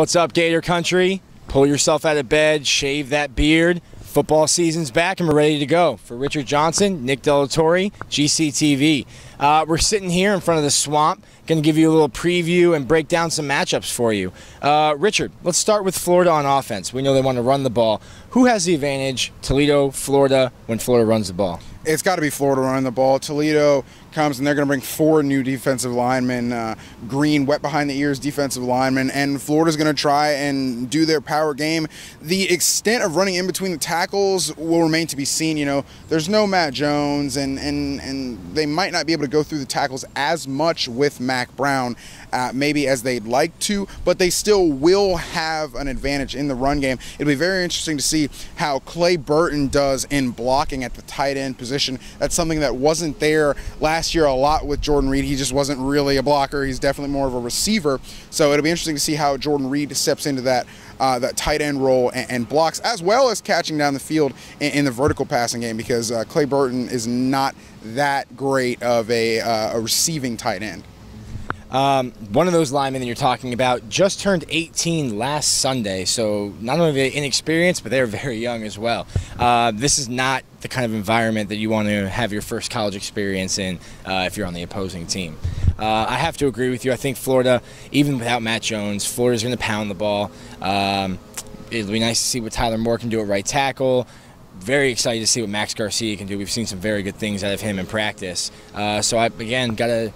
What's up, Gator Country? Pull yourself out of bed, shave that beard. Football season's back and we're ready to go. For Richard Johnson, Nick de la Torre, GCTV. Uh, we're sitting here in front of the swamp, going to give you a little preview and break down some matchups for you. Uh, Richard, let's start with Florida on offense. We know they want to run the ball. Who has the advantage, Toledo, Florida, when Florida runs the ball? It's got to be Florida running the ball. Toledo comes and they're going to bring four new defensive linemen, uh, green, wet behind the ears defensive linemen, and Florida's going to try and do their power game. The extent of running in between the tackles will remain to be seen. You know, there's no Matt Jones, and and and they might not be able to go through the tackles as much with Mack Brown, uh, maybe as they'd like to, but they still will have an advantage in the run game. It'll be very interesting to see how Clay Burton does in blocking at the tight end position. That's something that wasn't there last year a lot with Jordan Reed. He just wasn't really a blocker. He's definitely more of a receiver. So it'll be interesting to see how Jordan Reed steps into that uh, that tight end role and, and, blocks, as well as catching down the field in, in the vertical passing game, because uh, Clay Burton is not that great of a, uh, a receiving tight end. Um, one of those linemen that you're talking about just turned 18 last Sunday, so not only are they inexperienced, but they're very young as well. Uh, this is not the kind of environment that you want to have your first college experience in uh, if you're on the opposing team. Uh, I have to agree with you. I think Florida, even without Matt Jones, Florida's going to pound the ball. Um, it'll be nice to see what Tyler Moore can do at right tackle very excited to see what Max Garcia can do. We've seen some very good things out of him in practice. Uh, so I again got to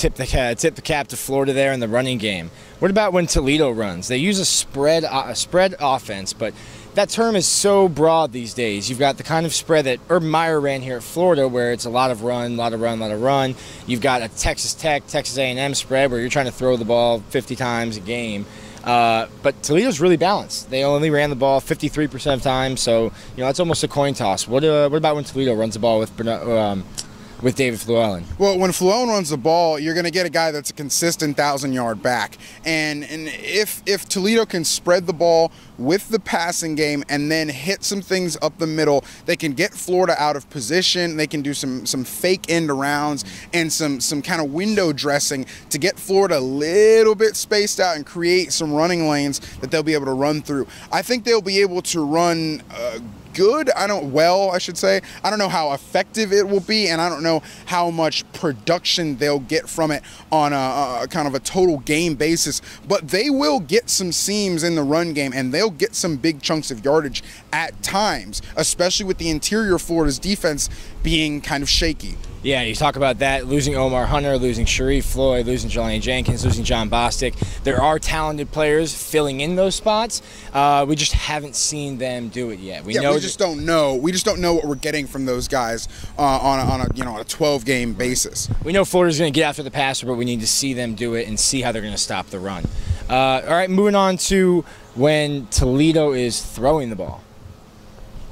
tip the tip the cap to Florida there in the running game. What about when Toledo runs? They use a spread uh, a spread offense, but that term is so broad these days. You've got the kind of spread that Urban Meyer ran here at Florida, where it's a lot of run, a lot of run, a lot of run. You've got a Texas Tech, Texas A&M spread, where you're trying to throw the ball 50 times a game. Uh, but Toledo's really balanced. They only ran the ball 53% of time, so you know that's almost a coin toss. What, uh, what about when Toledo runs the ball with um, with David Fluellen? Well, when Fluellen runs the ball, you're going to get a guy that's a consistent thousand yard back. And and if if Toledo can spread the ball with the passing game and then hit some things up the middle, they can get Florida out of position. They can do some some fake end arounds and some some kind of window dressing to get Florida a little bit spaced out and create some running lanes that they'll be able to run through. I think they'll be able to run. Uh, good. I don't well, I should say. I don't know how effective it will be, and I don't know how much production they'll get from it on a, a, kind of a total game basis. But they will get some seams in the run game, and they'll get some big chunks of yardage at times, especially with the interior Florida's defense being kind of shaky. Yeah, you talk about that losing Omar Hunter, losing Sharrif Floyd, losing Jelani Jenkins, losing Jon Bostic. There are talented players filling in those spots. Uh, we just haven't seen them do it yet. We yeah, know we just don't know. We just don't know what we're getting from those guys uh, on, a, on a you know on a 12 game basis. We know Florida's going to get after the passer, but we need to see them do it and see how they're going to stop the run. Uh, all right, moving on to when Toledo is throwing the ball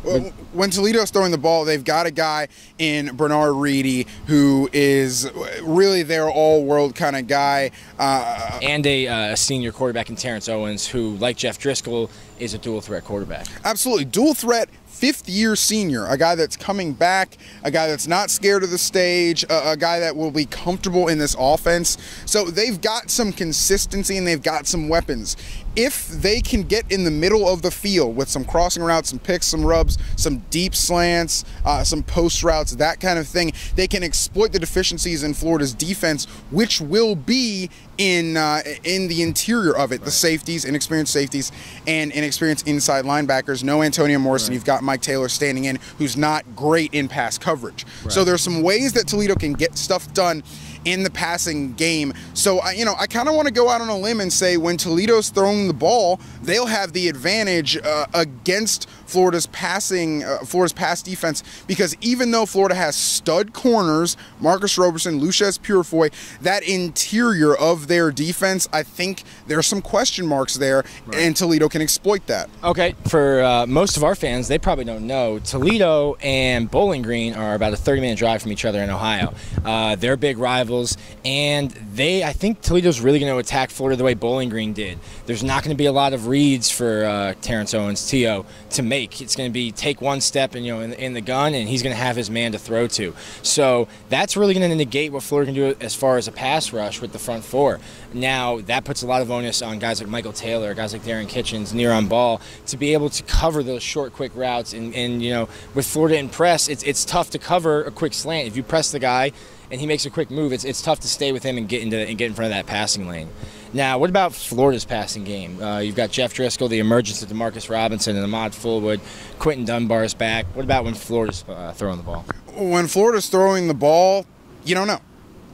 when Toledo's throwing the ball, they've got a guy in Bernard Reedy who is really their all-world kind of guy, uh, and a, uh, senior quarterback in Terrance Owens, who, like Jeff Driskel, is a dual threat quarterback. Absolutely, dual threat fifth year senior, a guy that's coming back, a guy that's not scared of the stage, a, a, guy that will be comfortable in this offense. So they've got some consistency and they've got some weapons. If they can get in the middle of the field with some crossing routes, some picks, some rubs, some deep slants, uh, some post routes, that kind of thing, they can exploit the deficiencies in Florida's defense, which will be in uh, in the interior of it, right. the safeties, inexperienced safeties, and inexperienced inside linebackers. No Antonio Morrison. Right. You've got Mike Taylor standing in, who's not great in pass coverage. Right. So there's some ways that Toledo can get stuff done in the passing game. So, I, you know, I kind of want to go out on a limb and say when Toledo's throwing the ball, they'll have the advantage uh, against Florida's passing, uh, Florida's pass defense because even though Florida has stud corners, Marcus Roberson, Loucheiz Purifoy, that interior of their defense, I think there's some question marks there, right. and Toledo can exploit that. Okay, for uh, most of our fans, they probably don't know Toledo and Bowling Green are about a 30-minute drive from each other in Ohio. Uh, they're big rivals and they I think Toledo's really going to attack Florida the way Bowling Green did. There's not going to be a lot of reads for uh, Terrance Owens, T.O., to make. It's going to be take one step and you know in, in the gun, and he's going to have his man to throw to. So that's really going to negate what Florida can do as far as a pass rush with the front four. Now that puts a lot of onus on guys like Michael Taylor, guys like Darrin Kitchens, Neiron Ball to be able to cover those short, quick routes. And, and you know, with Florida in press, it's it's tough to cover a quick slant. If you press the guy and he makes a quick move, it's, it's tough to stay with him and get into and get in front of that passing lane. Now, what about Florida's passing game? Uh, you've got Jeff Driskel, the emergence of Demarcus Robinson, and Ahmad Fulwood. Quinton Dunbar is back. What about when Florida's uh, throwing the ball? When Florida's throwing the ball, you don't know.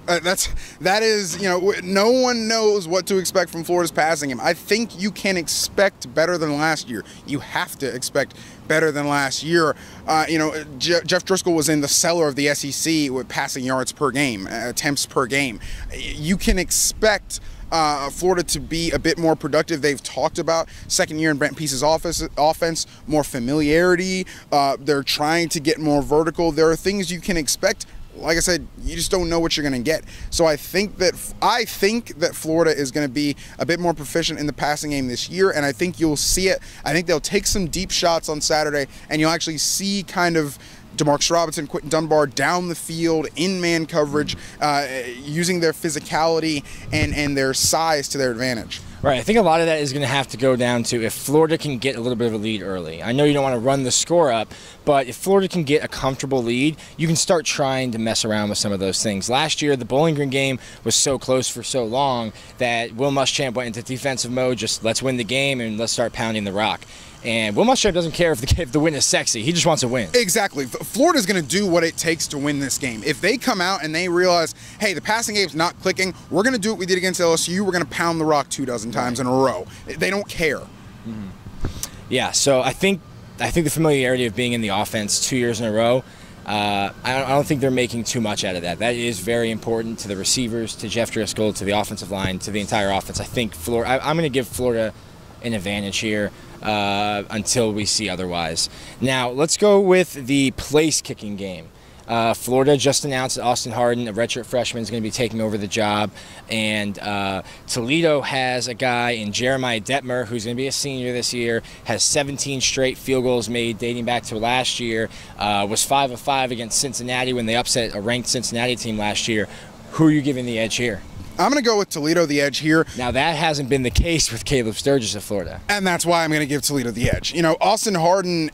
Uh, that's that is you know no one knows what to expect from Florida's passing game. I think you can expect better than last year. You have to expect better than last year. Uh, you know Je- Jeff Driskel was in the cellar of the SEC with passing yards per game, uh, attempts per game. You can expect. Uh, Florida to be a bit more productive. They've talked about second year in Brent Pease's office, offense, more familiarity. Uh, they're trying to get more vertical. There are things you can expect like I said, you just don't know what you're going to get. So I think that I think that Florida is going to be a bit more proficient in the passing game this year, and I think you'll see it. I think they'll take some deep shots on Saturday, and you'll actually see kind of. Demarcus Robinson, Quinton Dunbar down the field in man coverage, uh, using their physicality and, and their size to their advantage. Right. I think a lot of that is going to have to go down to if Florida can get a little bit of a lead early. I know you don't want to run the score up, but if Florida can get a comfortable lead, you can start trying to mess around with some of those things. Last year, the Bowling Green game was so close for so long that Will Muschamp went into defensive mode. Just let's win the game and let's start pounding the rock. And Will Muschamp doesn't care if the, if the win is sexy. He just wants to win. Exactly. Florida's going to do what it takes to win this game. If they come out and they realize, hey, the passing game's not clicking, we're going to do what we did against LSU. We're going to pound the rock two dozen times in a row. They don't care. Mm-hmm. Yeah. So I think I think the familiarity of being in the offense two years in a row. Uh, I, don't, I don't think they're making too much out of that. That is very important to the receivers, to Jeff Driskel, to the offensive line, to the entire offense. I think Florida. I, I'm going to give Florida an advantage here uh, until we see otherwise. Now, let's go with the place kicking game. Uh, Florida just announced that Austin Hardin, a redshirt freshman, is going to be taking over the job. And uh, Toledo has a guy in Jeremiah Detmer, who's going to be a senior this year, has 17 straight field goals made dating back to last year, uh, was 5 of 5 against Cincinnati when they upset a ranked Cincinnati team last year. Who are you giving the edge here? I'm going to go with Toledo the edge here. Now, that hasn't been the case with Caleb Sturgis of Florida. And that's why I'm going to give Toledo the edge. You know, Austin Hardin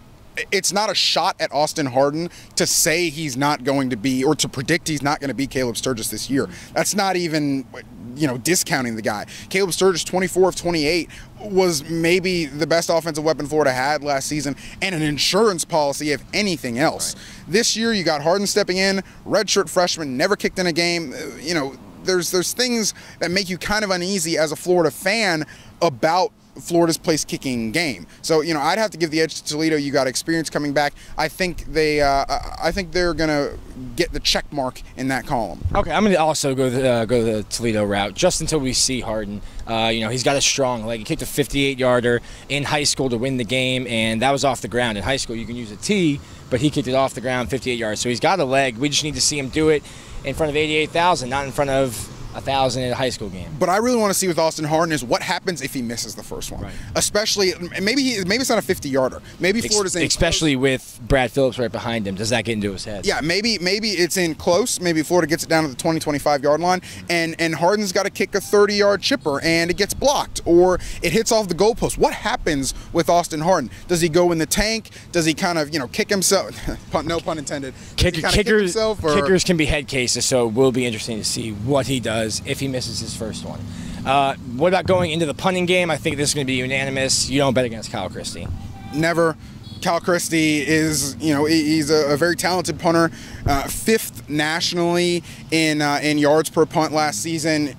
it's not a shot at Austin Hardin to say he's not going to be or to predict he's not going to be Caleb Sturgis this year. That's not even you know discounting the guy. Caleb Sturgis 24 of 28 was maybe the best offensive weapon Florida had last season and an insurance policy if anything else. Right. This year you got Hardin stepping in, redshirt freshman, never kicked in a game, you know, there's there's things that make you kind of uneasy as a Florida fan about Florida's place kicking game. So you know, I'd have to give the edge to Toledo. You got experience coming back. I think they, uh, I think they're gonna get the check mark in that column. Okay, I'm gonna also go the, uh, go the Toledo route just until we see Hardin. Uh, you know, he's got a strong leg. He kicked a 58 yarder in high school to win the game, and that was off the ground. In high school, you can use a tee, but he kicked it off the ground 58 yards. So he's got a leg. We just need to see him do it in front of 88,000, not in front of a thousand in a high school game. But I really want to see with Austin Hardin is what happens if he misses the first one. Right. Especially maybe he maybe it's not a 50 yarder. Maybe Florida's in especially close. with Brad Phillips right behind him. Does that get into his head? Yeah, maybe maybe it's in close. Maybe Florida gets it down to the 20 25 yard line mm-hmm. and and Hardin's got to kick a 30 yard chipper and it gets blocked or it hits off the goalpost. What happens with Austin Hardin? Does he go in the tank? Does he kind of, you know, kick himself no pun intended. Kick, kickers kick himself, kickers can be head cases, so it will be interesting to see what he does if he misses his first one. Uh, what about going into the punting game? I think this is going to be unanimous. You don't bet against Kyle Christy. Never. Cal Christy is, you know, he's a, a very talented punter, uh, fifth nationally in uh, in yards per punt last season.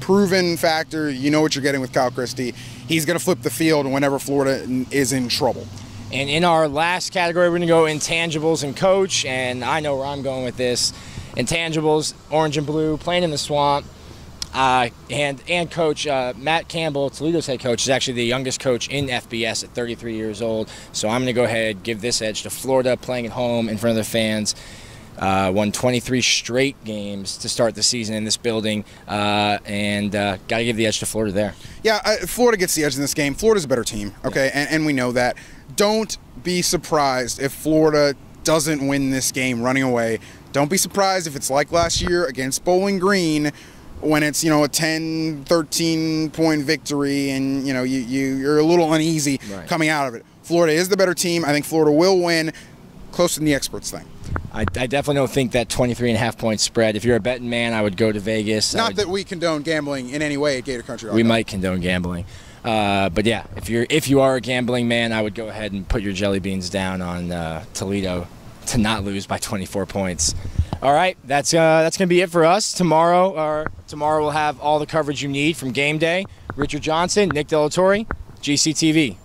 Proven factor. You know what you're getting with Cal Christy. He's going to flip the field whenever Florida is in trouble. And in our last category, we're going to go intangibles and coach. And I know where I'm going with this. Intangibles, orange and blue, playing in the swamp. Uh, and and coach uh, Matt Campbell, Toledo's head coach, is actually the youngest coach in FBS at 33 years old. So I'm going to go ahead give this edge to Florida, playing at home in front of the fans. Uh, won 23 straight games to start the season in this building, uh, and uh, got to give the edge to Florida there. Yeah, uh, Florida gets the edge in this game. Florida's a better team, okay, and, and we know that. Don't be surprised if Florida doesn't win this game running away. Don't be surprised if it's like last year against Bowling Green when it's, you know, a 10, 13 point victory and, you know, you, you, you're a little uneasy Right. coming out of it. Florida is the better team. I think Florida will win. Close than the experts think. I, I definitely don't think that 23 and a half point spread. If you're a betting man, I would go to Vegas. Not would- that we condone gambling in any way at Gator Country. we might condone gambling. Uh, but yeah, if you're if you are a gambling man, I would go ahead and put your jelly beans down on uh, Toledo to not lose by 24 points. All right, that's uh, that's gonna be it for us. Tomorrow, or tomorrow we'll have all the coverage you need from game day. Richard Johnson, Nick de la Torre, GCTV.